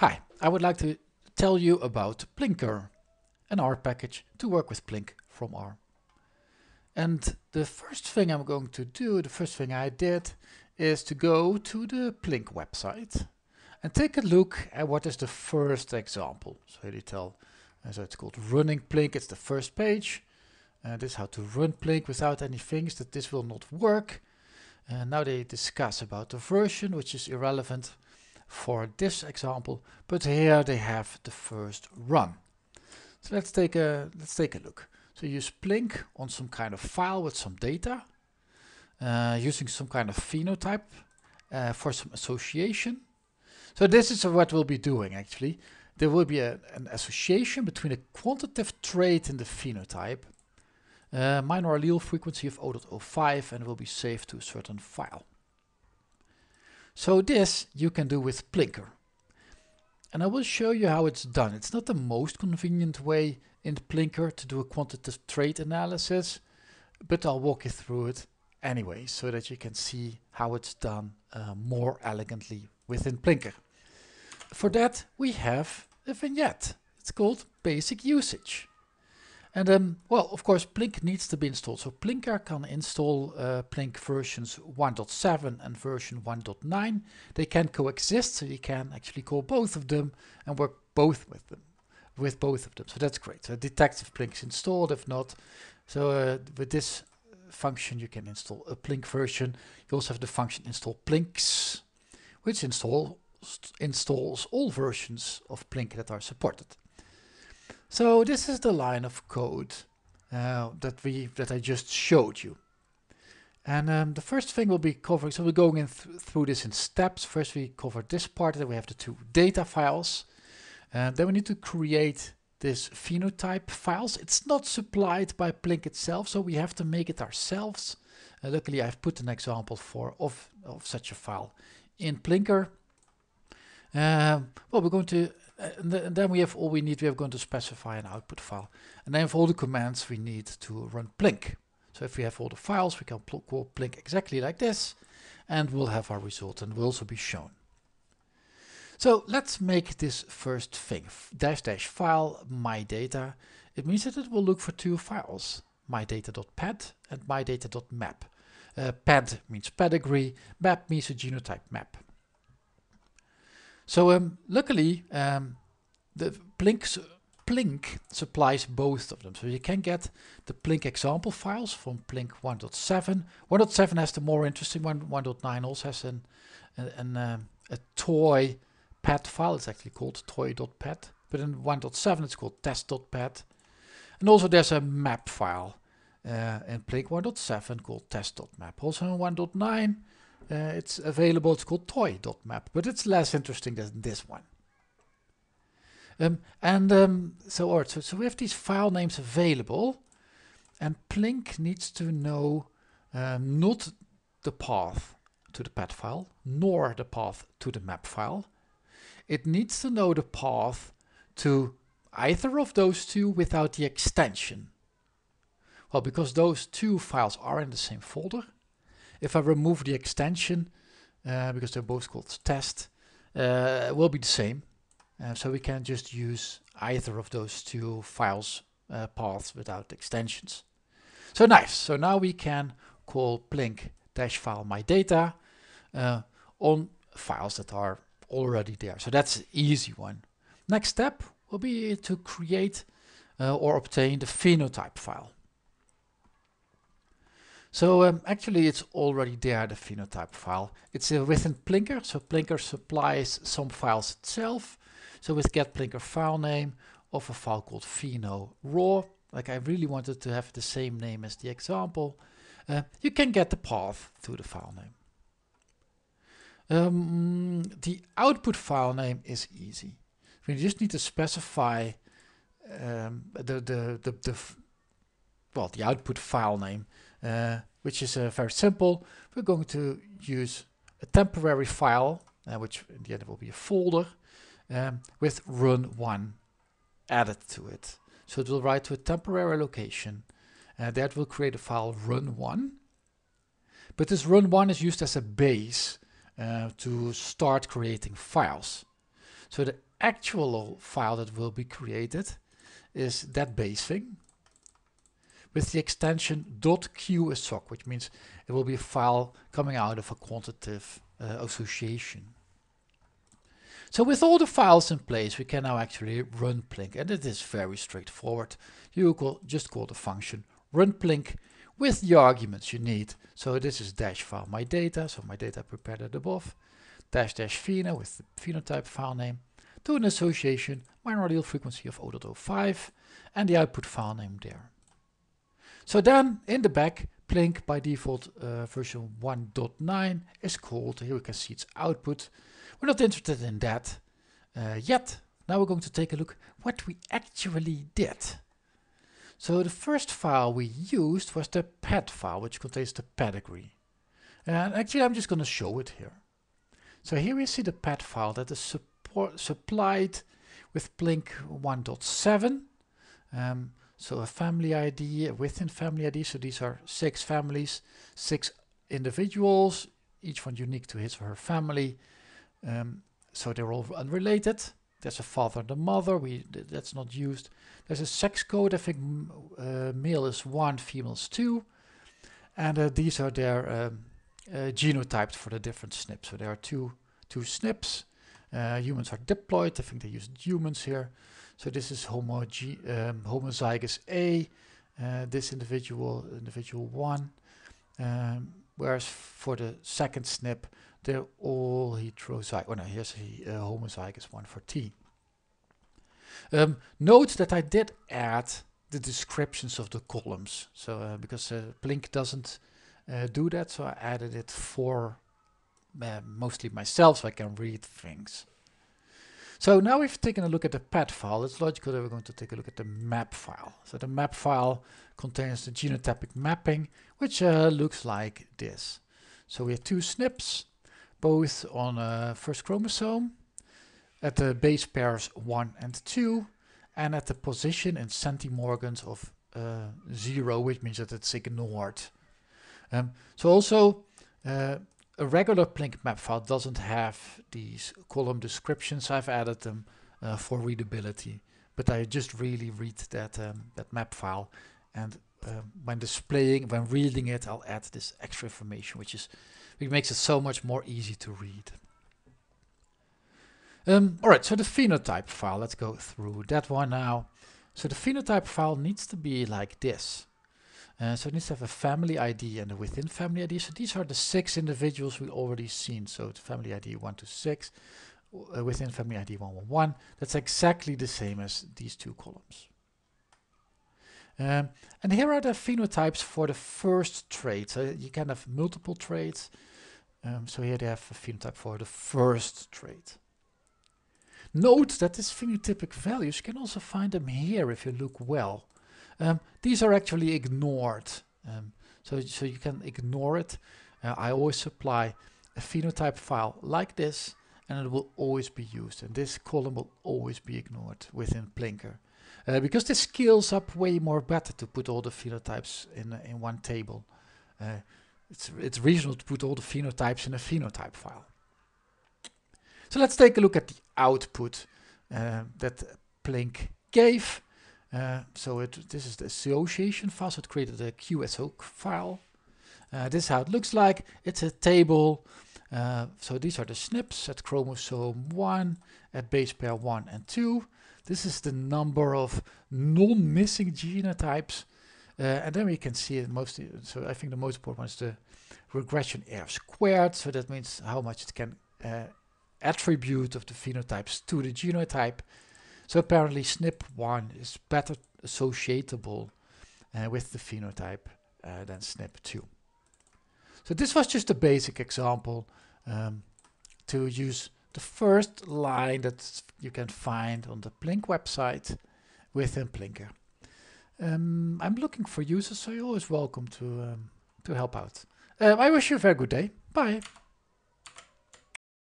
Hi, I would like to tell you about plinkr, an R package to work with Plink from R. And the first thing I'm going to do, the first thing I did, is to go to the Plink website and take a look at what is the first example. So here you tell, uh, so it's called running Plink, it's the first page. Uh, this is how to run Plink without any things, that this will not work. And uh, now they discuss about the version, which is irrelevant for this example, but here they have the first run. So let's take a let's take a look. So use Plink on some kind of file with some data, uh, using some kind of phenotype uh, for some association. So this is what we'll be doing actually. There will be a, an association between a quantitative trait in the phenotype, uh, minor allele frequency of 0.05 and will be saved to a certain file. So this you can do with plinkr. And I will show you how it's done. It's not the most convenient way in plinkr to do a quantitative trait analysis, but I'll walk you through it anyway, so that you can see how it's done uh, more elegantly within plinkr. For that, we have a vignette. It's called basic usage. And um, well, of course, Plink needs to be installed. So plinkr can install uh, Plink versions 1.7 and version 1.9. They can coexist, so you can actually call both of them and work both with them, with both of them. So that's great. So detect if Plink is installed, if not. So uh, with this function, you can install a Plink version. You also have the function install Plinks, which install, installs all versions of Plink that are supported. So this is the line of code uh, that we that I just showed you. And um, the first thing we'll be covering, so we're going in th through this in steps. First we cover this part, then we have the two data files. And then we need to create this phenotype files. It's not supplied by Plink itself, so we have to make it ourselves. Uh, luckily I've put an example for of, of such a file in plinkr. Um, well, we're going to and, th and, then we have all we need. We are going to specify an output file. And then for all the commands we need to run Plink. So if we have all the files, we can call Plink exactly like this. And we'll have our result and will also be shown. So let's make this first thing, dash dash file my data. It means that it will look for two files, mydata.ped and mydata.map. Uh, pad means pedigree, map means a genotype map. So um, luckily, um, the Plink, Plink supplies both of them. So you can get the Plink example files from Plink 1.7. 1.7 has the more interesting one. 1.9 also has an, an, an um, a toy ped file. It's actually called toy.ped. But in 1.7 it's called test.ped. And also there's a map file uh, in Plink 1.7 called test.map. Also in 1.9 uh, it's available, it's called toy.map, but it's less interesting than this one. Um, and um, so, or, so, so we have these file names available, and Plink needs to know um, not the path to the ped file, nor the path to the map file. It needs to know the path to either of those two without the extension. Well, because those two files are in the same folder, if I remove the extension, uh, because they're both called test, uh, will be the same. Uh, so we can just use either of those two files uh, paths without extensions. So nice. So now we can call plink dash file my data uh, on files that are already there. So that's an easy one. Next step will be to create uh, or obtain the phenotype file. So um, actually it's already there, the phenotype file. It's uh, within plinkr, so plinkr supplies some files itself. So with get plinkr file name of a file called pheno raw, like I really wanted to have the same name as the example, uh, you can get the path to the file name. Um, the output file name is easy. We just need to specify um, the, the, the, the, well, the output file name which is uh, very simple. We're going to use a temporary file, uh, which in the end will be a folder, um, with run1 added to it. So it will write to a temporary location, and that will create a file run1. But this run1 is used as a base uh, to start creating files. So the actual file that will be created is that base thing with the extension .qassoc, which means it will be a file coming out of a quantitative uh, association. So with all the files in place, we can now actually run Plink, and it is very straightforward. You call, just call the function run Plink with the arguments you need. So this is dash file my data, so my data prepared at above, dash dash pheno with the phenotype file name, to an association, minor allele frequency of 0.05, and the output file name there. So then in the back, Plink by default uh, version 1.9 is called. Here we can see its output. We're not interested in that uh, yet. Now we're going to take a look what we actually did. So the first file we used was the ped file, which contains the pedigree. And actually I'm just going to show it here. So here we see the ped file that is support, supplied with Plink 1.7. Um, so a family ID within family ID. So these are six families, six individuals, each one unique to his or her family. Um, so they're all unrelated. There's a father and a mother. We that's not used. There's a sex code. I think uh, male is one, female is two, and uh, these are their um, uh, genotyped for the different SNPs. So there are two two SNPs. Uh, humans are diploid. I think they use humans here. So this is um, homozygous A. Uh, this individual, individual one. Um, whereas for the second SNP, they're all heterozygous. Oh no, here's a homozygous one for T. Um, note that I did add the descriptions of the columns. So uh, because uh, Plink doesn't uh, do that, so I added it for uh, mostly myself so I can read things. So now we've taken a look at the ped file, it's logical that we're going to take a look at the map file. So the map file contains the genotypic mapping, which uh, looks like this. So we have two SNPs, both on a first chromosome, at the base pairs 1 and 2, and at the position in centimorgans of uh, 0, which means that it's ignored. Um, so also, uh, a regular Plink map file doesn't have these column descriptions. I've added them uh, for readability, but I just really read that um, that map file, and um, when displaying, when reading it, I'll add this extra information, which is which makes it so much more easy to read. Um, all right, so the phenotype file. Let's go through that one now. So the phenotype file needs to be like this. Uh, so it needs to have a family ID and a within family ID. So these are the six individuals we already seen. So family ID 1 to 6, uh, within family ID 111. That's exactly the same as these two columns. Um, and here are the phenotypes for the first trait. So you can have multiple traits. Um, so here they have a phenotype for the first trait. Note that these phenotypic values, you can also find them here if you look well. Um, these are actually ignored. Um, so, so you can ignore it. Uh, I always supply a phenotype file like this and it will always be used. And this column will always be ignored within plinkr. Uh, because this scales up way more better to put all the phenotypes in, uh, in one table. Uh, it's, it's reasonable to put all the phenotypes in a phenotype file. So let's take a look at the output uh, that Plink gave. Uh, so it, this is the association file, so it created a QSO file. Uh, this is how it looks like. It's a table. Uh, so these are the SNPs at chromosome 1, at base pair 1 and 2. This is the number of non-missing genotypes. Uh, and then we can see it mostly, so I think the most important one is the regression R squared. So that means how much it can uh, attribute of the phenotypes to the genotype. So apparently SNP1 is better associatable uh, with the phenotype uh, than SNP2. So this was just a basic example um, to use the first line that you can find on the Plink website within plinkr. Um, I'm looking for users, so you're always welcome to um, to help out. Um, I wish you a very good day. Bye.